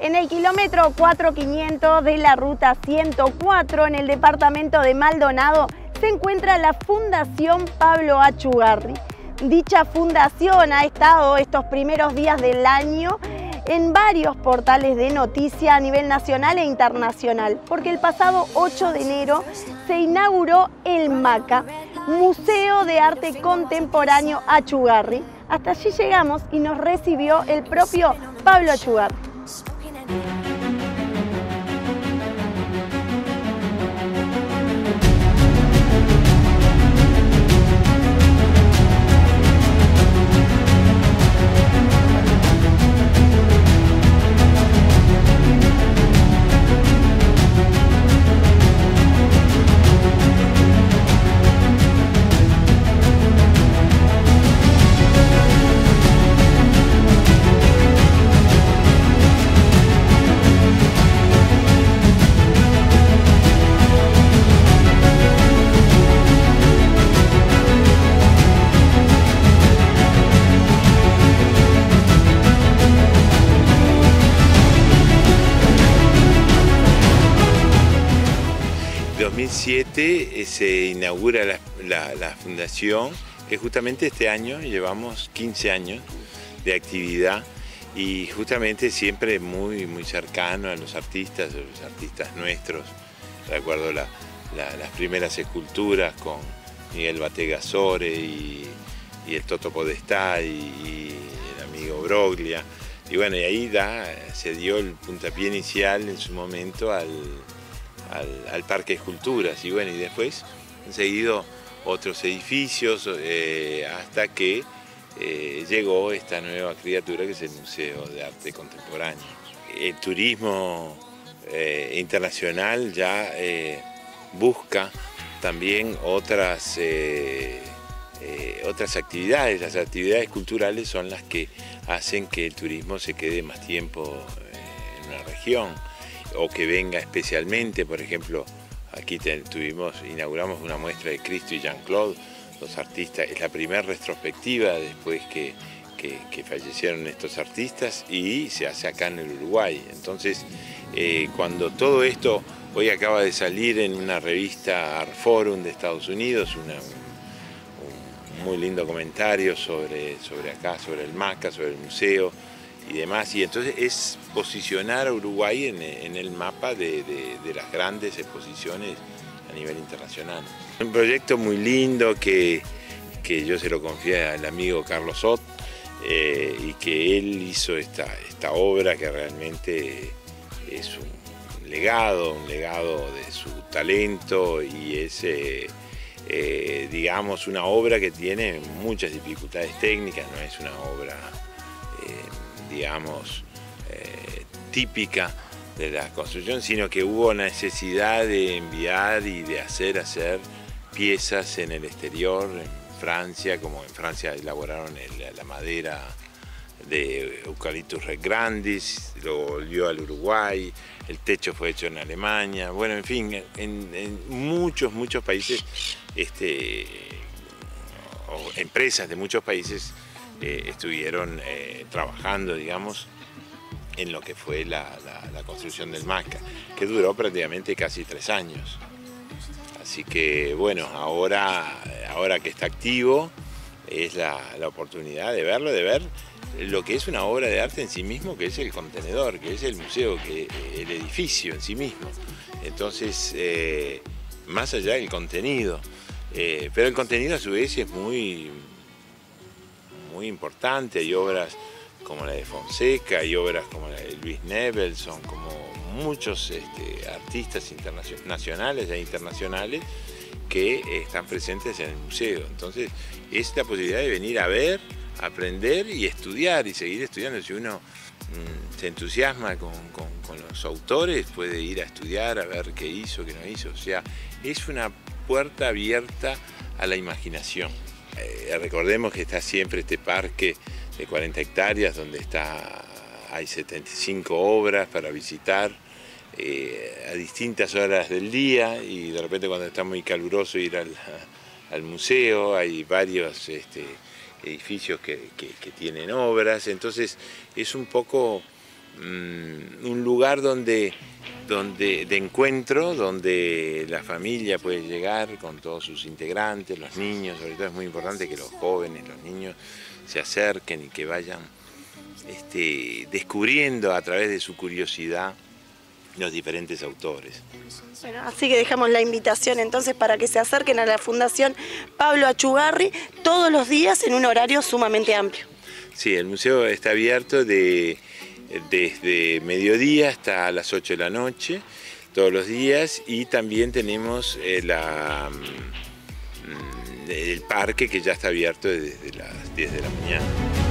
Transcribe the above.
En el kilómetro 4500 de la ruta 104 en el departamento de Maldonado se encuentra la Fundación Pablo Achugarri. Dicha fundación ha estado estos primeros días del año en varios portales de noticia a nivel nacional e internacional, porque el pasado 8 de enero se inauguró el MACA, Museo de Arte Contemporáneo Achugarri. Hasta allí llegamos y nos recibió el propio Pablo Achugarri. 2007 se inaugura la, fundación, que justamente este año llevamos 15 años de actividad y justamente siempre muy, muy cercano a los artistas, a los artistas nuestros. Recuerdo la, las primeras esculturas con Miguel Bategasore y, y el Toto Podestá y, y, el amigo Broglia. Y bueno, y ahí da, se dio el puntapié inicial en su momento al, al, Parque Esculturas y bueno, y después han seguido otros edificios eh, hasta que eh, llegó esta nueva criatura que es el Museo de Arte Contemporáneo. El turismo eh, internacional ya busca también otras, otras actividades, las actividades culturales son las que hacen que el turismo se quede más tiempo en una región o que venga especialmente, por ejemplo, aquí tuvimos, inauguramos una muestra de Cristo y Jean-Claude, dos artistas, es la primera retrospectiva después que, que, fallecieron estos artistas y se hace acá en el Uruguay. Entonces, eh, cuando todo esto, hoy acaba de salir en una revista Art Forum de Estados Unidos, un, un, muy lindo comentario sobre, sobre acá, sobre el MACA, sobre el museo, y demás. Y entonces es posicionar a Uruguay en, en el mapa de, de, de, las grandes exposiciones a nivel internacional. Un proyecto muy lindo que, que yo se lo confié al amigo Carlos Ott eh, y que él hizo esta, esta obra que realmente es un legado, un legado de su talento y es... Eh, eh, digamos, una obra que tiene muchas dificultades técnicas, no es una obra digamos, eh, típica de la construcción, sino que hubo necesidad de enviar y de hacer hacer piezas en el exterior, en Francia, como en Francia elaboraron el, la madera de Eucaliptus grandis, lo volvió al Uruguay, el techo fue hecho en Alemania, bueno, en fin, en, muchos, muchos países, este, empresas de muchos países eh, estuvieron eh, trabajando, digamos, en lo que fue la, construcción del MACA, que duró prácticamente casi tres años. Así que bueno, ahora, ahora que está activo, es la, la, oportunidad de verlo, de ver lo que es una obra de arte en sí mismo, que es el contenedor, que es el museo, que el edificio en sí mismo. Entonces, eh, más allá del contenido, eh, pero el contenido a su vez es muy, muy importante, hay obras como la de Fonseca, hay obras como la de Luis Nebelson, como muchos este, artistas nacionales e internacionales que están presentes en el museo. Entonces, es la posibilidad de venir a ver, aprender y estudiar y seguir estudiando. Si uno mmm, se entusiasma con, los autores, puede ir a estudiar, a ver qué hizo, qué no hizo. O sea, es una puerta abierta a la imaginación. Eh, recordemos que está siempre este parque de 40 hectáreas donde está, hay 75 obras para visitar eh, a distintas horas del día y de repente cuando está muy caluroso ir al, museo, hay varios este, edificios que, tienen obras, entonces es un poco un lugar donde, donde, de encuentro, donde la familia puede llegar con todos sus integrantes, los niños, sobre todo es muy importante que los jóvenes, los niños se acerquen y que vayan este, descubriendo a través de su curiosidad los diferentes autores. Bueno, así que dejamos la invitación entonces para que se acerquen a la Fundación Pablo Achugarri todos los días en un horario sumamente amplio. Sí, el museo está abierto de, desde mediodía hasta las 8 de la noche, todos los días, y también tenemos eh, mm, el parque que ya está abierto desde las 10 de la mañana.